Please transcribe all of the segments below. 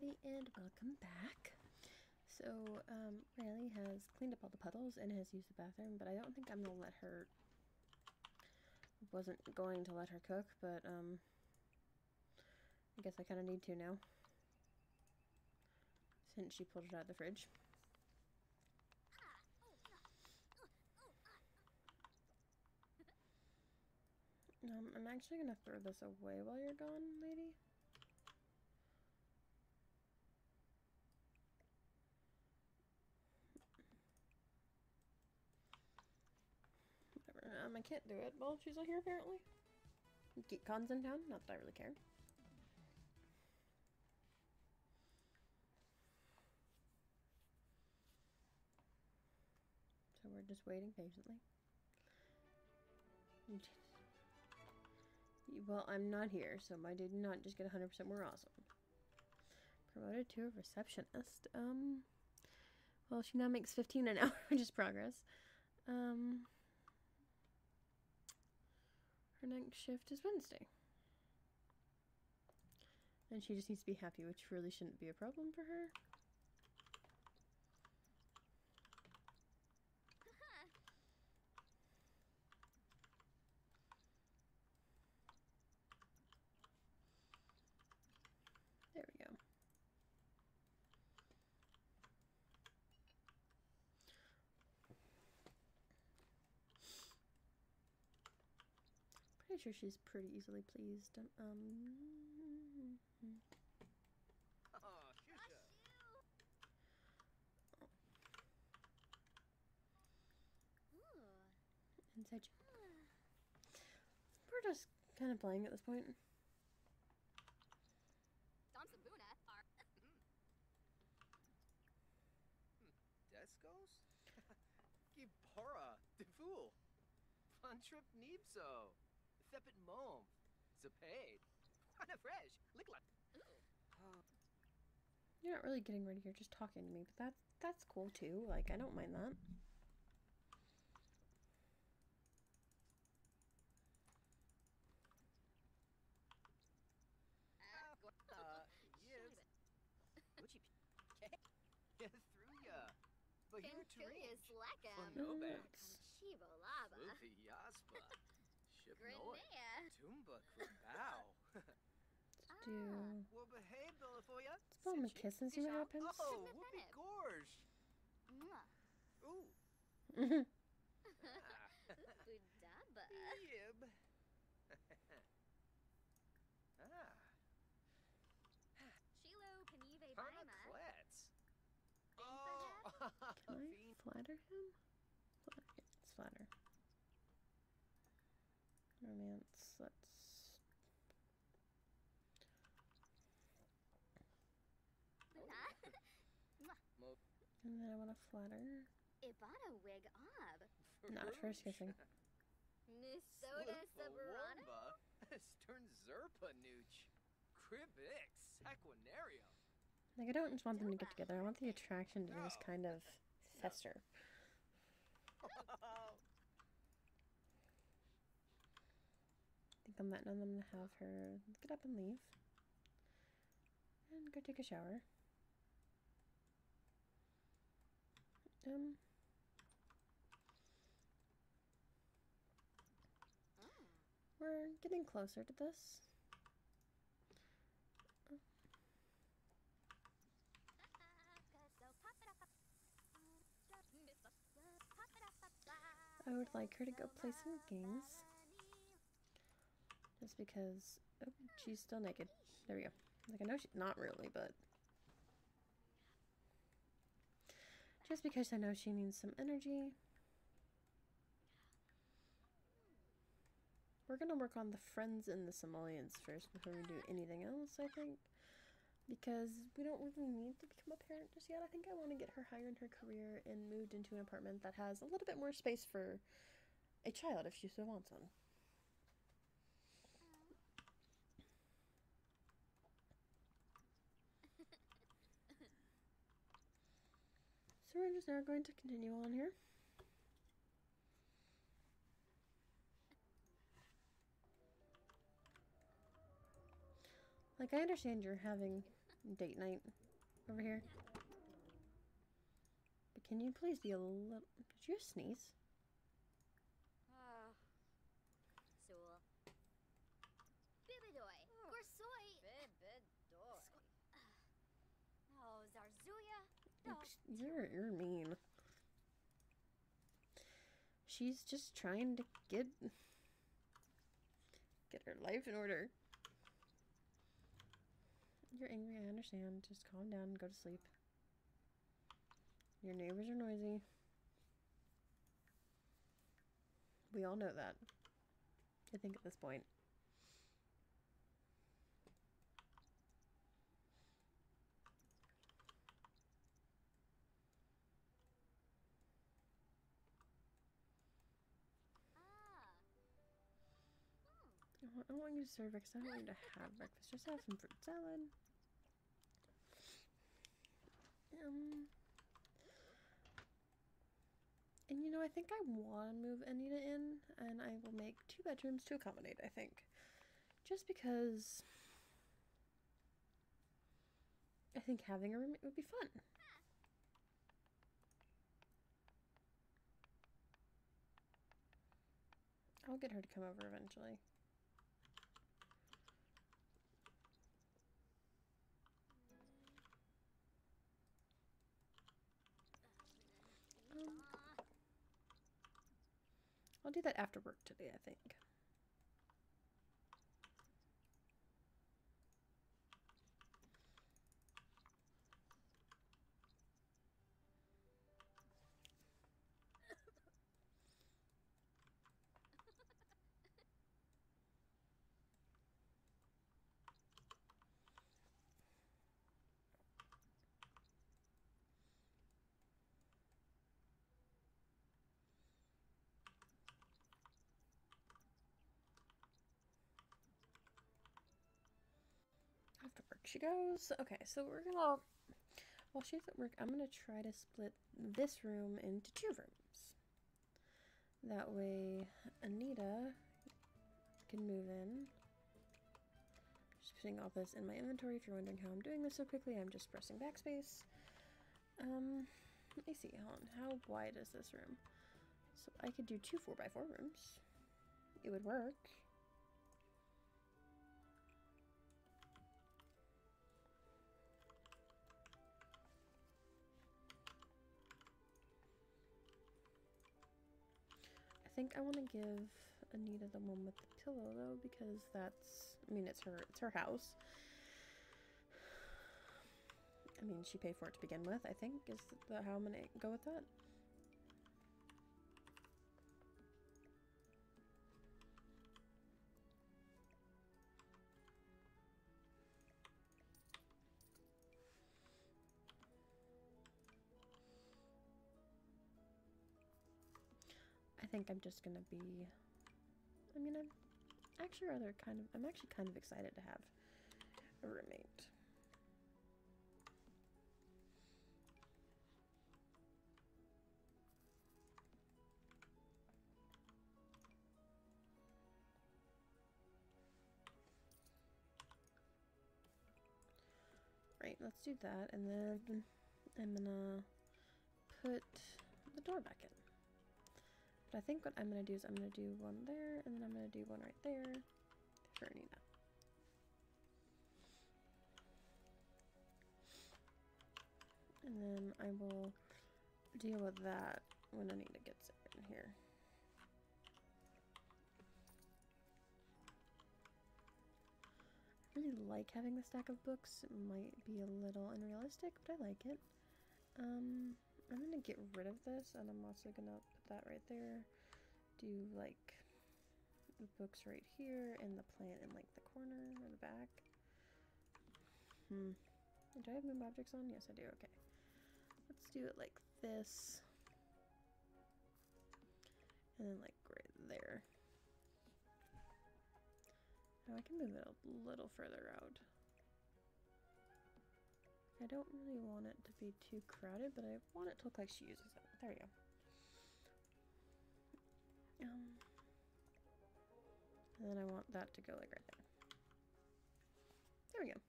everybody, and welcome back. So, um, Riley has cleaned up all the puddles and has used the bathroom, but I don't think I'm gonna let her. Wasn't going to let her cook, but, um, I guess I kind of need to now. Since she pulled it out of the fridge. Um, I'm actually gonna throw this away while you're gone, lady. Um, I can't do it while she's not here, apparently. GeekCon's in town. Not that I really care. So we're just waiting patiently. Well, I'm not here, so I did not just get 100% more awesome. Promoted to a receptionist. Um, well, she now makes 15 an hour, which is progress. Um, her next shift is Wednesday. And she just needs to be happy, which really shouldn't be a problem for her. There we go. Pretty sure she's pretty easily pleased. Um, Oh, inside. We're just kind of playing at this point. Descos? Gipora, de fool. Funtrip Nipso. Thepit Mom. Zapade. Wanna fresh. Lickla. You're not really getting ready. You're just talking to me, but that's that's cool too. Like I don't mind that. Uh, yes. Get through ya. But you're Curious Tariq. Leka. Phonobans. Shibo Lava. Yaspa. Let's do. Well, behave, Bella, for ya. Let's blow him a kiss and see what happens. Oh, whoopee gorge. Mwah. Ooh. Budaba. Yib. ah, Shilo Kanive Parma Baima. Klets. Oh. Can I flatter him? Let's flatter. Romance. Let's. And then I want to flatter. Ibana Wig Ob. Not first kissing. Nisoda Saburana. Stern Zerpa Nooch. Cribix. Aquanario. Like I don't just want them to get together. I want the attraction to just kind of fester. I think I'm letting them have her get up and leave. And go take a shower. Um. We're getting closer to this. I would like her to go play some games. Just because. Oh, she's still naked. There we go. Like, I know she's not really, but. Just because I know she needs some energy. We're gonna work on the friends and the simoleons first before we do anything else, I think. Because we don't really need to become a parent just yet. I think I want to get her higher in her career and moved into an apartment that has a little bit more space for a child if she so wants one. We're just now going to continue on here. Like, I understand you're having date night over here. But can you please be a little. Did you sneeze? You're you're mean. She's just trying to get get her life in order. You're angry, I understand. Just calm down and go to sleep. Your neighbors are noisy. We all know that. I think at this point. Ah. I I want you to serve breakfast. I don't want you to have breakfast. Just have some fruit salad. Um, and you know, I think I want to move Anita in, and I will make two bedrooms to accommodate. I think, just because I think having a roommate would be fun. I'll get her to come over eventually. I'll do that after work today, I think. After work she goes. Okay, so we're gonna while she's at work, I'm gonna try to split this room into two rooms. That way Anita can move in. Just putting all this in my inventory. If you're wondering how I'm doing this so quickly, I'm just pressing backspace. Um, let me see. Hold on. How wide is this room? So I could do two 4x4 rooms. It would work. Think I want to give Anita the one with the pillow though because that's I mean it's her it's her house. I mean she paid for it to begin with. I think is how I'm gonna go with that. Think I'm just gonna be. I mean, I'm actually rather kind of. I'm actually kind of excited to have a roommate. Right, let's do that, and then I'm gonna put the door back in. But I think what I'm gonna do is I'm gonna do one there, and then I'm gonna do one right there for Anita. And then I will deal with that when Anita gets in here. I really like having the stack of books. It might be a little unrealistic, but I like it. Um, get rid of this, and I'm also gonna put that right there. Do like the books right here, and the plant in like the corner or the back. Hmm. Do I have move objects on? Yes, I do. Okay. Let's do it like this, and then like right there. Now I can move it a little further out. I don't really want it to be too crowded, but I want it to look like she uses it. There we go. Um, and then I want that to go like right there. There we go.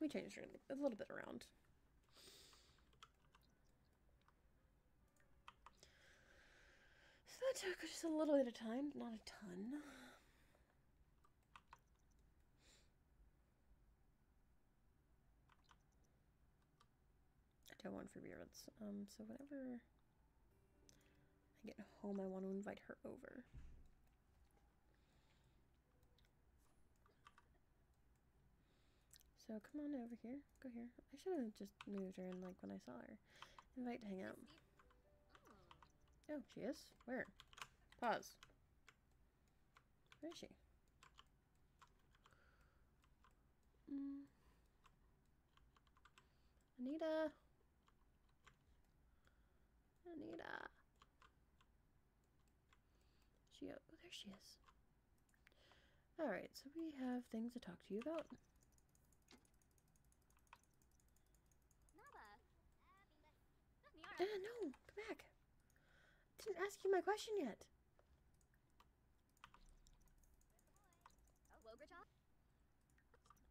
we changed a little bit around. So that took just a little bit of time, not a ton. Want free beards. Um, so whenever I get home, I want to invite her over. So come on over here. Go here. I should have just moved her in like when I saw her. Invite to hang out. Oh, she is? Where? Pause. Where is she? Mm. Anita. Anita. She oh there she is. Alright, so we have things to talk to you about. Uh, no, come back. Didn't ask you my question yet.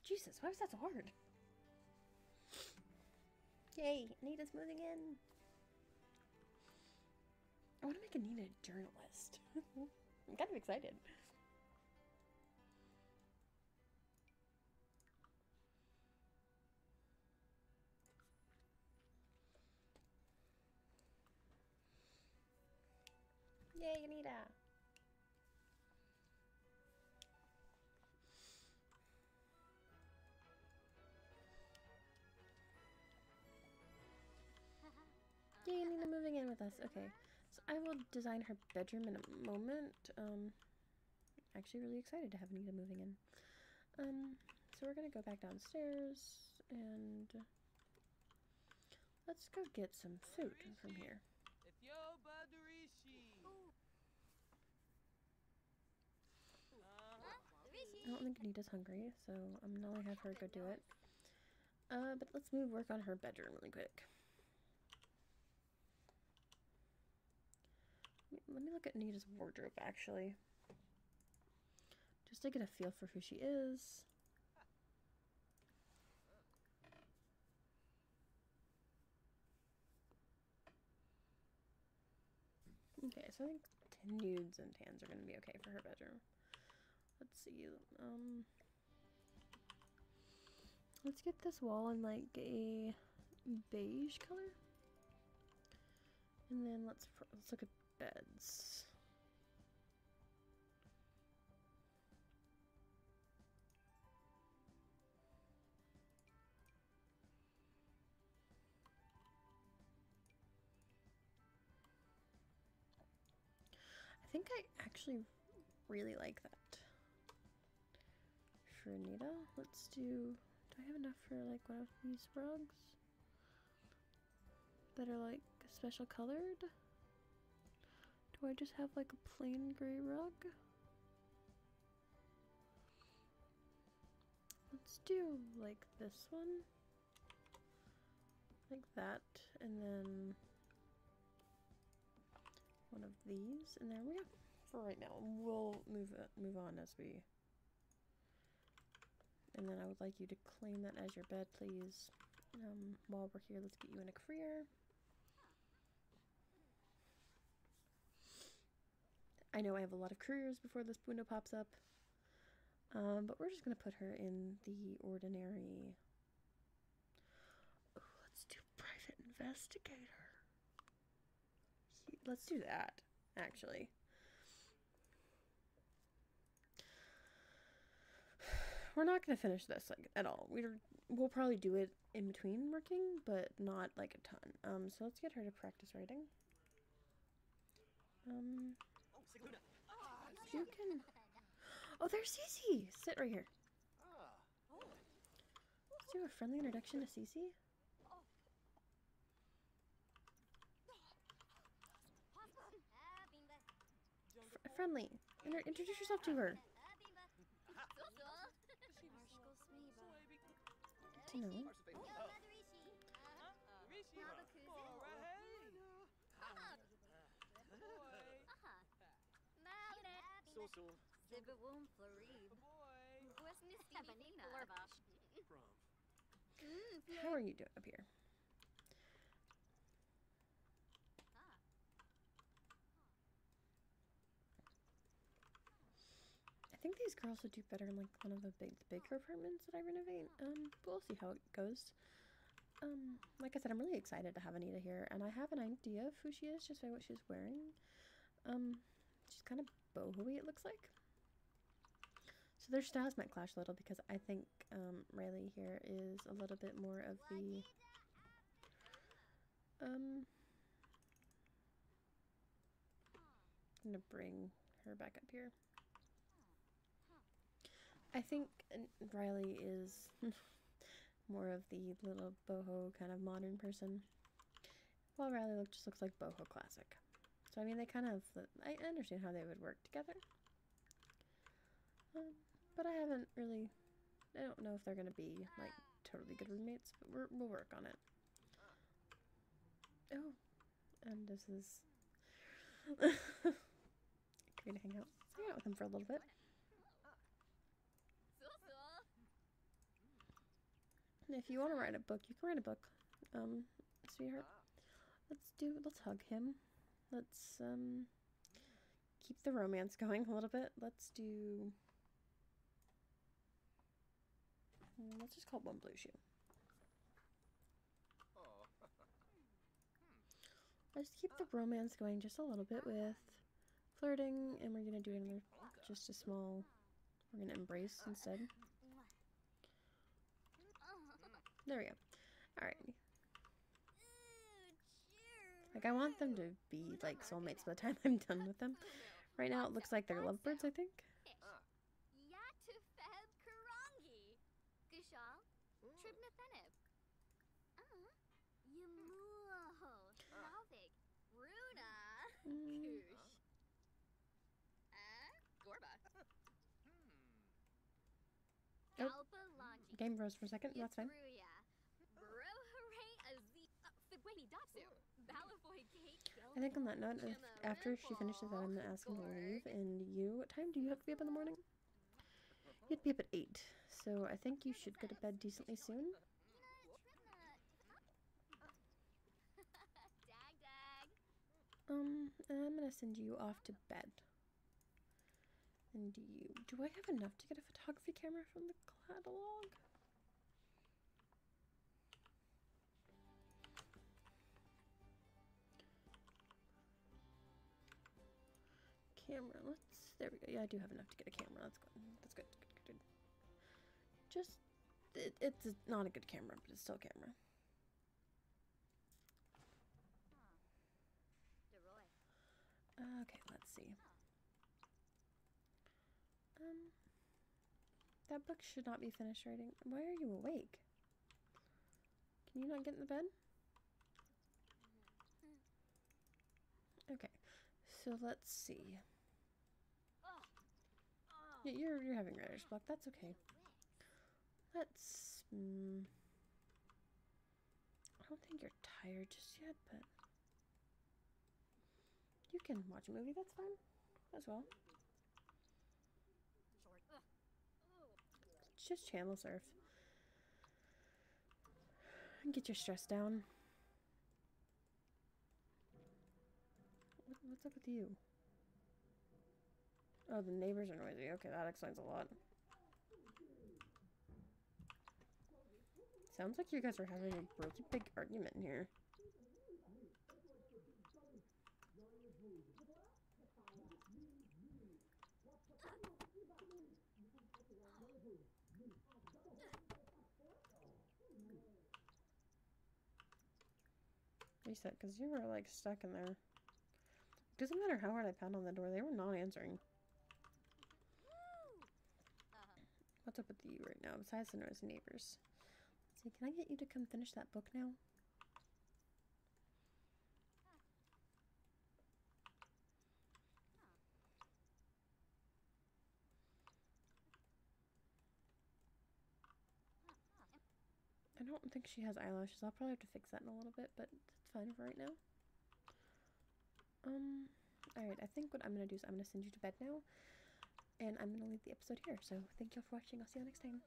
Jesus, why was that so hard? Yay, Anita's moving in. I want to make Anita a journalist. I'm kind of excited. Yay, Anita! Yay, Anita moving in with us. Okay, I will design her bedroom in a moment. Um, actually really excited to have Anita moving in. Um, so we're gonna go back downstairs and let's go get some food from here. I don't think Anita's hungry, so I'm gonna have her go do it. Uh, but let's move work on her bedroom really quick. Let me look at Nita's wardrobe actually. Just to get a feel for who she is. Okay, so I think nudes and tans are gonna be okay for her bedroom. Let's see. Um, let's get this wall in like a beige color, and then let's let's look at beds. I think I actually really like that. For Anita, let's do. Do I have enough for like one of these rugs? That are like special colored? Do I just have like a plain gray rug? Let's do like this one. Like that, and then one of these, and there we go. For right now, we'll move move on as we. And then I would like you to claim that as your bed, please. Um, while we're here, let's get you in a career. I know I have a lot of careers before this window pops up. Um, but we're just going to put her in the ordinary. Ooh, let's do private investigator. Let's do that, actually. We're not going to finish this like at all. We're we'll probably do it in between working, but not like a ton. Um, so let's get her to practice writing. Um, you can. Oh, there's Cece. Sit right here. Let's do a friendly introduction to Cece. Friendly. Inter introduce yourself to her. Know. How are you doing up here? I think these girls would do better in like one of the big, the bigger apartments that I renovate. Um, we'll see how it goes. Um, like I said, I'm really excited to have Anita here, and I have an idea of who she is just by what she's wearing. Um, she's kind of boho-y, it looks like. So their styles might clash a little because I think um, Riley here is a little bit more of the um. I'm gonna bring her back up here. I think Riley is more of the little boho kind of modern person, while Riley look, just looks like boho classic. So I mean, they kind of I understand how they would work together, um, but I haven't really. I don't know if they're gonna be like totally good roommates, but we're, we'll work on it. Oh, and this is. Great to hang out. Hang out with him for a little bit. And if you want to write a book, you can write a book, um, sweetheart. Let's do. Let's hug him. Let's um keep the romance going a little bit. Let's do. Let's just call it one blue shoe. Let's keep the romance going just a little bit with flirting, and we're gonna do another, just a small. We're gonna embrace instead. There we go. Alrighty. Like I want them to be like soulmates by the time I'm done with them. Right now it looks like they're lovebirds, I think. Yatufeb Karangi. Gishal. Tribnathenib. Yamuho. Navik. Runa. Mm. Oh. Game froze for a second. That's fine. I think on that note, after she finishes that, I'm gonna ask him to leave. And you, what time do you have to be up in the morning? You have to be up at eight, so I think you should go to bed decently soon. Um, I'm gonna send you off to bed. And you? Do I have enough to get a photography camera from the catalog? Camera. Let's. There we go. Yeah, I do have enough to get a camera. That's good. That's good. Good. Good. good. Just. It, it's not a good camera, but it's still a camera. Okay, let's see. Um, that book should not be finished writing. Why are you awake? Can you not get in the bed? Okay, so let's see. Y- You're you're having writer's block. That's okay. Let's. Mm, I don't think you're tired just yet, but you can watch a movie. That's fine as well. Just channel surf. And get your stress down. What's up with you? Oh, the neighbors are noisy. Okay, that explains a lot. Sounds like you guys are having a really big argument in here. Said, because you were like stuck in there. Doesn't matter how hard I pound on the door, they were not answering. What's up with you right now, besides the noisy neighbors? Let's see, can I get you to come finish that book now? I don't think she has eyelashes. I'll probably have to fix that in a little bit, but that's fine for right now. Um, alright, I think what I'm gonna do is I'm gonna send you to bed now, and I'm gonna leave the episode here. So thank you all for watching. I'll see you next time.